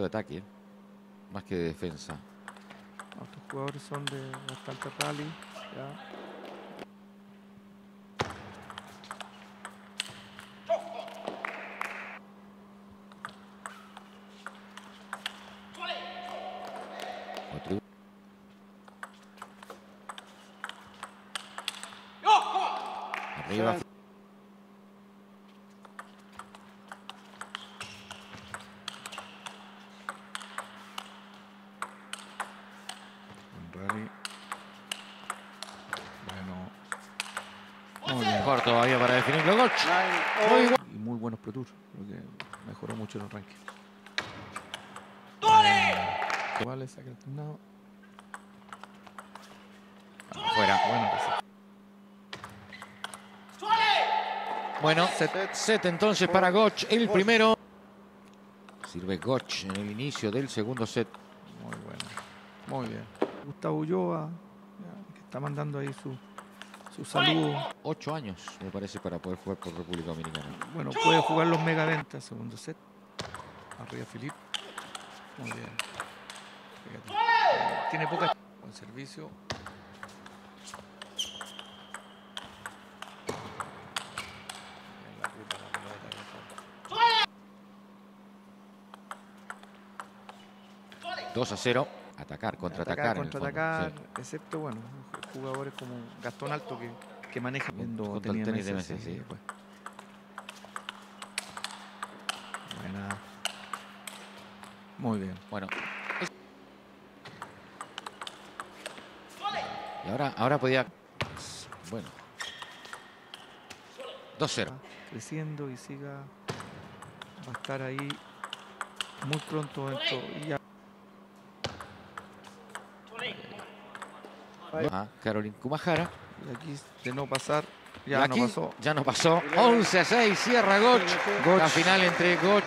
de ataque, ¿eh? más que de defensa. Estos jugadores son de bastante rally. Ya. Arriba. Un rally. Bueno. Muy bien. Mejor todavía para definirlo. Goch. Muy bueno. Y muy buenos Pro Tour. Creo que mejoró mucho en el ranking. Vale, saca el tornado. Fuera. Bueno, pues, Bueno, set, set entonces para Goch, el primero. Sirve Goch en el inicio del segundo set. muy bueno. Muy bien. Gustavo Ulloa, que está mandando ahí su, su saludo. Ocho años, me parece, para poder jugar por República Dominicana. Bueno, puede jugar los megaventas, segundo set. Arriba Filip. Muy bien. Fíjate. Tiene poca. Buen servicio. 2 a 0. Atacar, contraatacar. Atacar, contraatacar, excepto, bueno, jugadores como Gastón Alto que, que maneja viendo el tenis de mesa, sí. pues. Buena. Muy bien. Bueno. Y ahora, ahora podía. Bueno. 2-0. creciendo y siga va a estar ahí muy pronto dentro y ya A Caroline Kumahara. y aquí de no pasar ya aquí no pasó Ya no pasó. 11 a 6. Cierra Goch. La final entre Goch